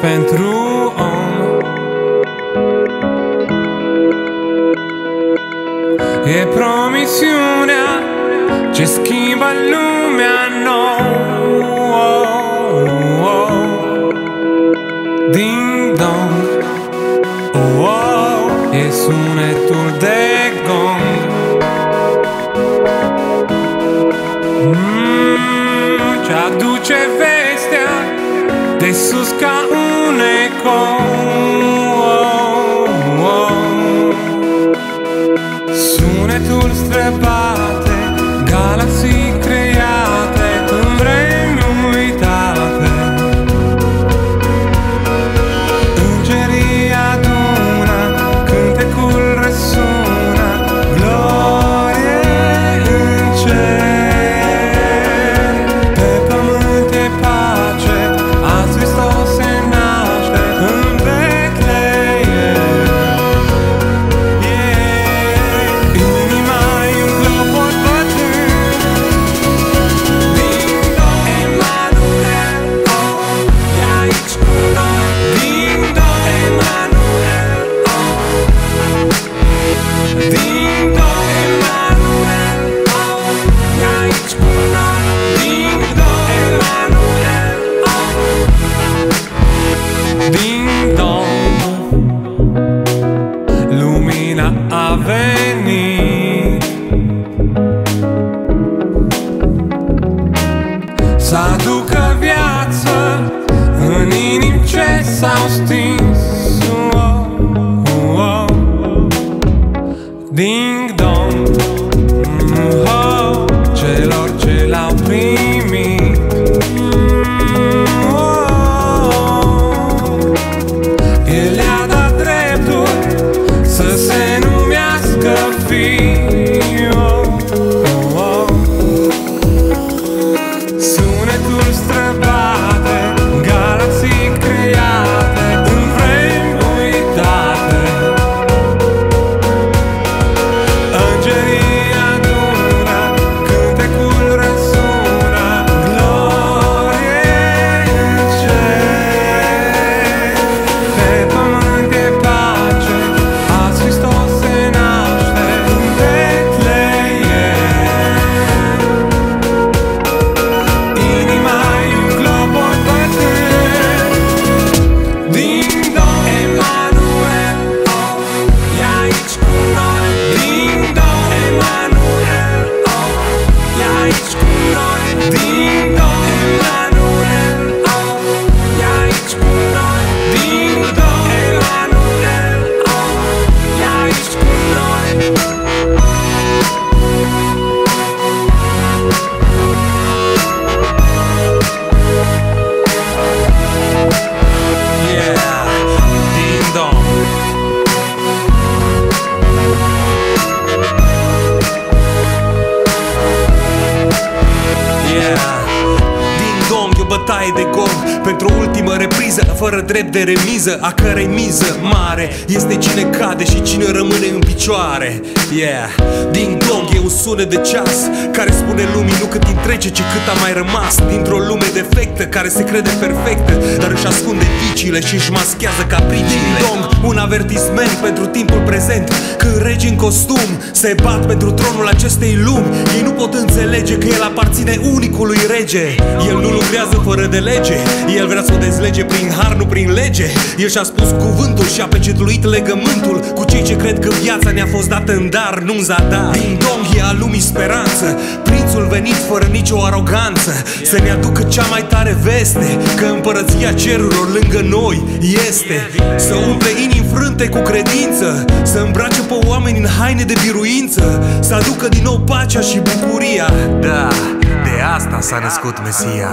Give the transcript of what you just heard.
pentru om. E promisiunea ce schimbă lumea nouă. Ding dong oh, E sunetul de gong mm, Ce aduce vestea De sus ca un ecou Sunetul străbate Galaxii Lumina a venit. Să aducă viață În inim ce s-au stins e bătaie de gong Pentru o ultimă repriză Fără drept de remiză A cărei miză mare Este cine cade și cine rămâne în picioare. Yeah. Ding dong e un sunet de ceas Care spune lumii nu cât timp trece Ci cât a mai rămas. Dintr-o lume defectă Care se crede perfectă Dar își ascunde viciile și își maschează capriciile. Ding dong, un avertisment pentru timpul prezent. Când regi în costum Se bat pentru tronul acestei lumi. Ei nu pot înțelege că el aparține unicului rege. El nu lucrează fără de lege. El vrea să o dezlege prin har, nu prin lege. El și-a spus cuvântul și a pecetuit legământul Cu cei ce cred că viața ne-a fost dată în dar, nu în zadar. Ding dong e a lumii speranță. Prințul venit fără nicio aroganță. Să ne aducă cea mai tare veste Că împărăția cerurilor lângă noi este. Să umple inimi frânte cu credință. Să îmbrace pe oameni în haine de biruință. Să aducă din nou pacea și bucuria. Da, de asta s-a născut Mesia